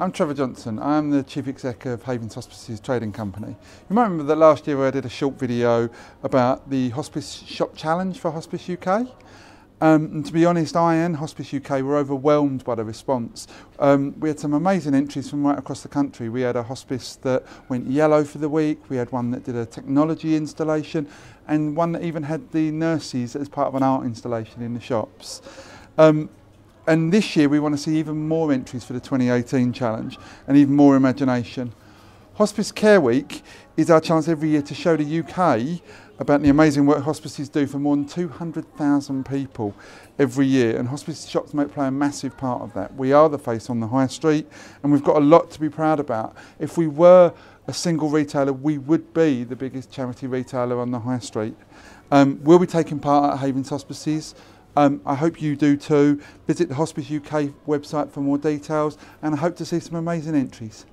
I'm Trevor Johnson. I'm the Chief Exec of Havens Hospices Trading Company. You might remember that last year I did a short video about the Hospice Shop Challenge for Hospice UK. Um, and to be honest, I and Hospice UK were overwhelmed by the response. Um, we had some amazing entries from right across the country. We had a hospice that went yellow for the week, we had one that did a technology installation, and one that even had the nurses as part of an art installation in the shops. Um, and this year we want to see even more entries for the 2018 challenge and even more imagination. Hospice Care Week is our chance every year to show the UK about the amazing work hospices do for more than 200,000 people every year and hospice shops might play a massive part of that. We are the face on the high street and we've got a lot to be proud about. If we were a single retailer, we would be the biggest charity retailer on the high street. Um, we'll be taking part at Havens Hospices. Um, I hope you do too. Visit the Hospice UK website for more details and I hope to see some amazing entries.